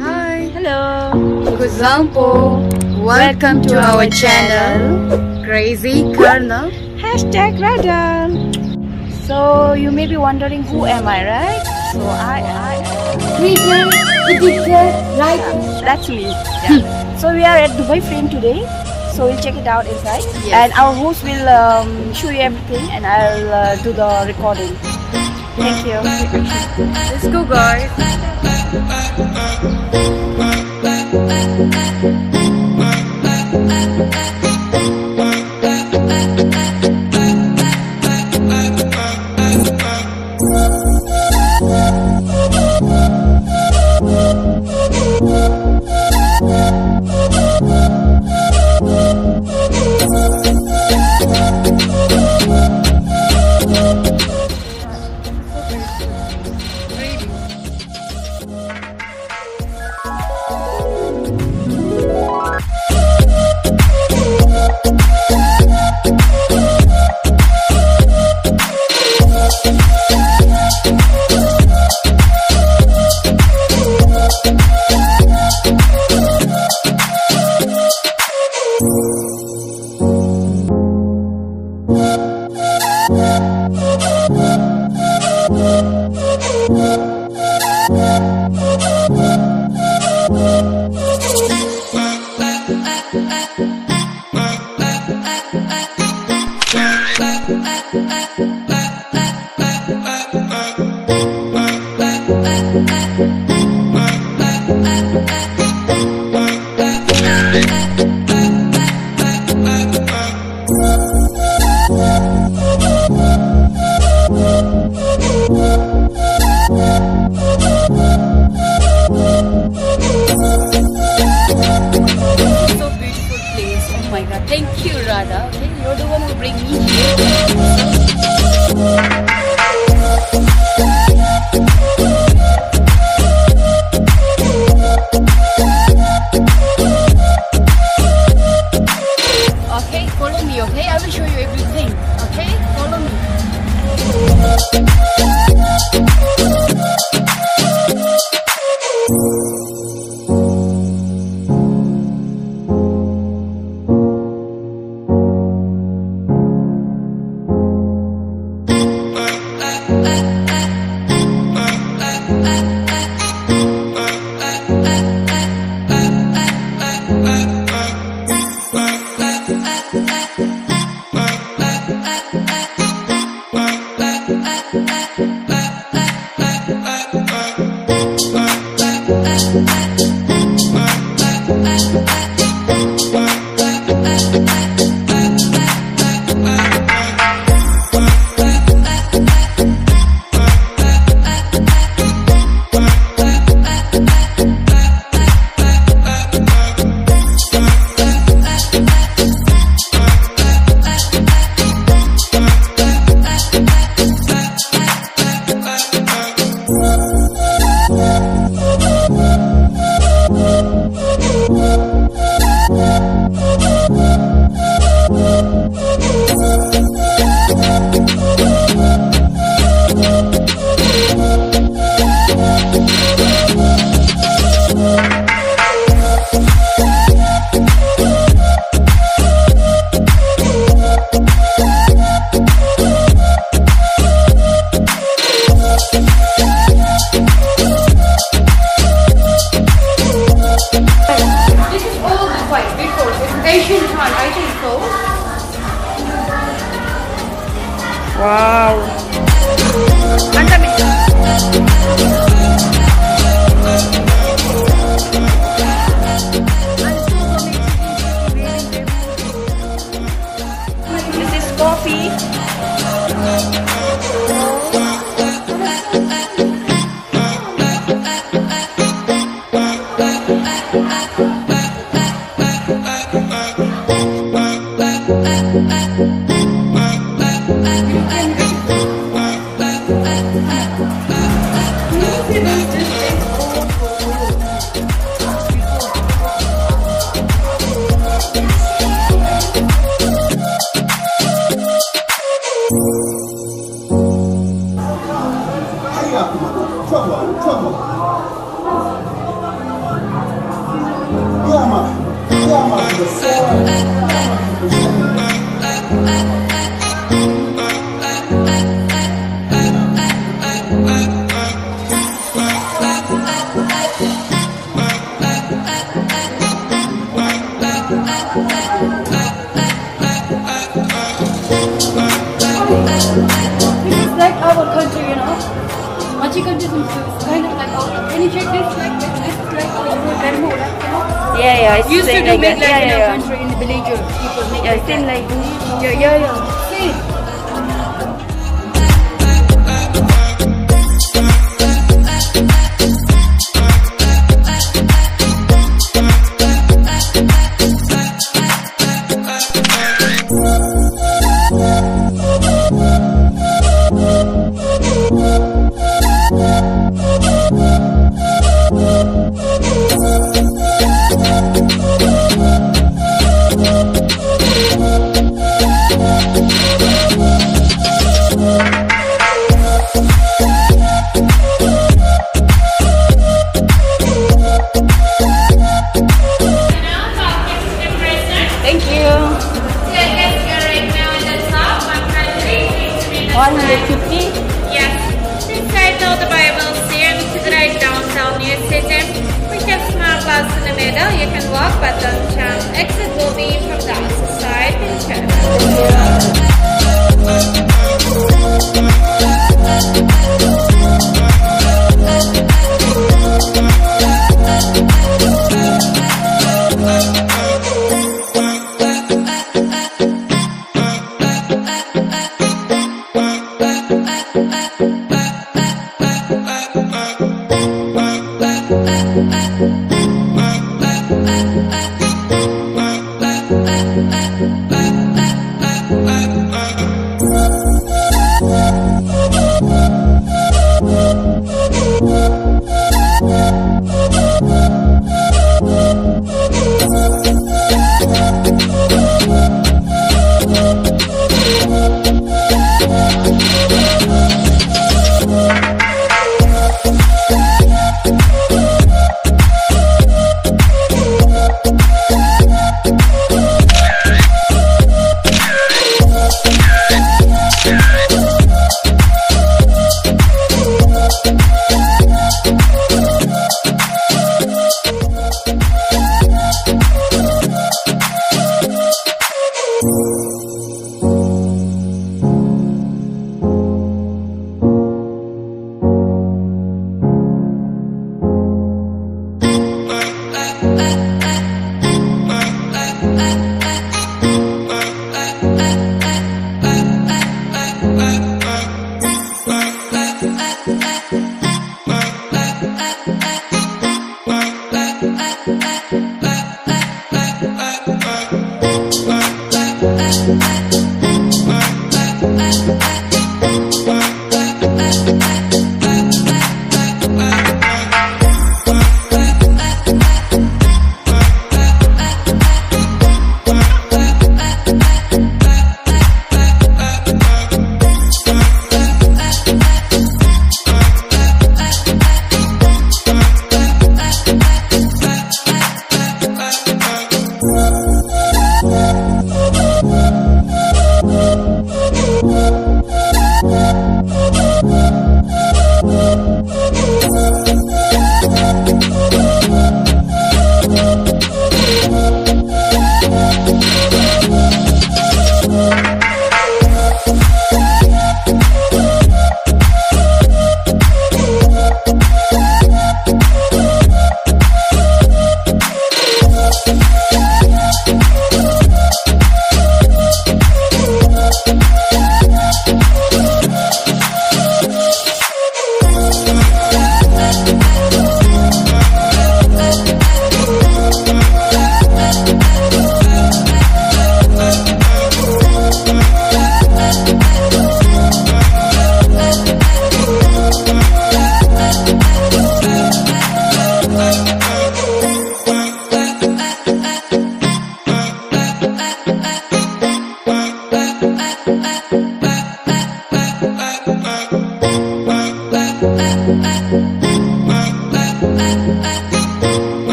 Hi, Hello. Kuzampo. Welcome to our channel, Crazy Carna Hashtag Rada. So you may be wondering who am I, right? So I, I, Creator, editor, writer. that's me. Yeah. so we are at Dubai Frame today. So we'll check it out inside. Yes. And our host will um, show you everything, and I'll uh, do the recording. Thank you. Let's go, guys. Bring me here. Okay, follow me, okay? I will show you everything. Machi country kind of like our. Can you check this? Like this, this is like our Dharma, right? You know. Yeah, yeah. It's Used to like, do like make that. like yeah, in yeah, our yeah. country in the village, people make Yeah, like same that. like. Yeah, yeah, yeah. See.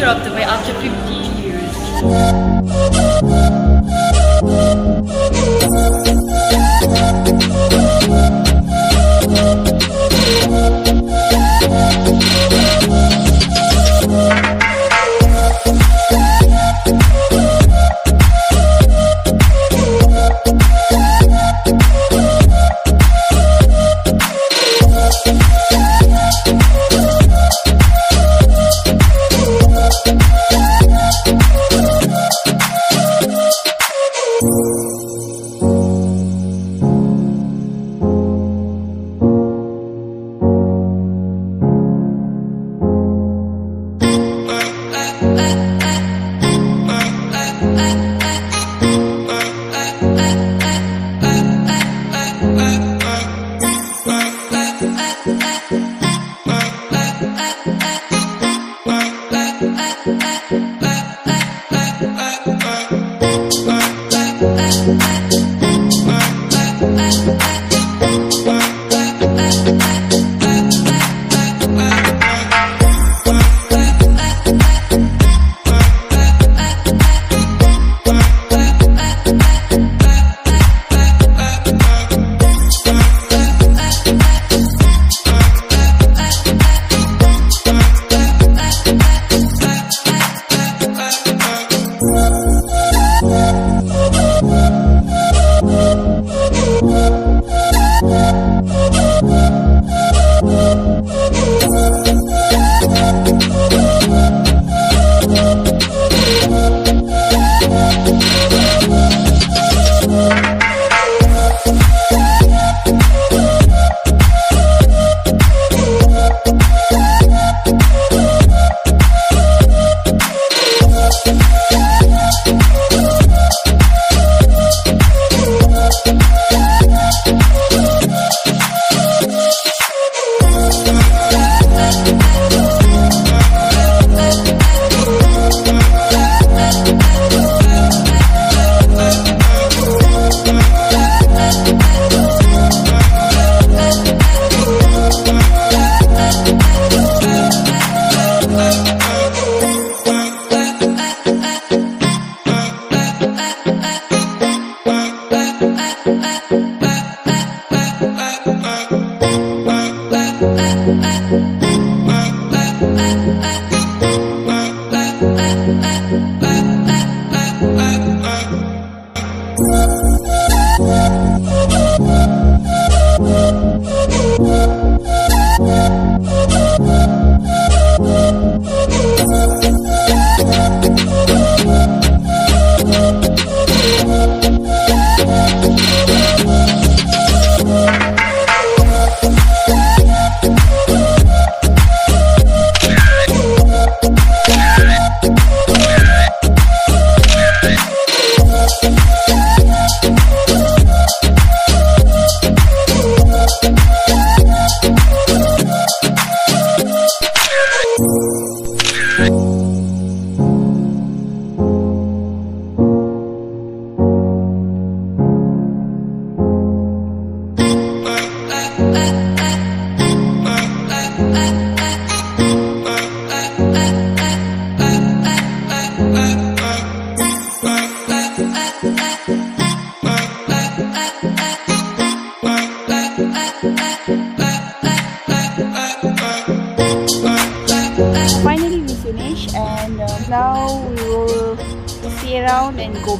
Is future of the way after 50 years.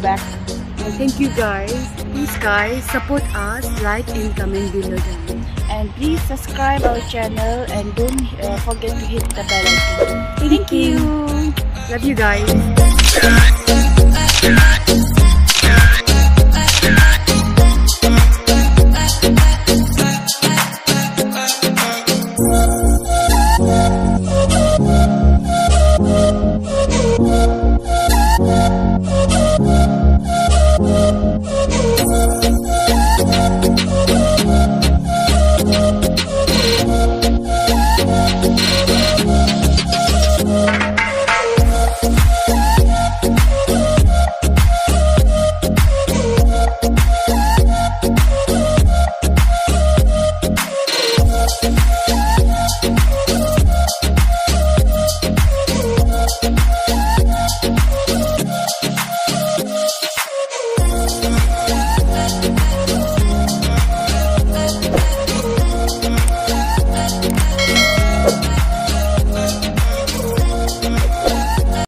Back. Thank you guys. Please guys support us, like and comment below. Down. And please subscribe our channel and don't uh, forget to hit the bell icon. Thank you. Love you guys.